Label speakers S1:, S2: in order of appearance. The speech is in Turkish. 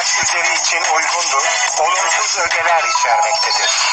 S1: ihtiyaç üzeri için uygundur, olumsuz ögeler içermektedir.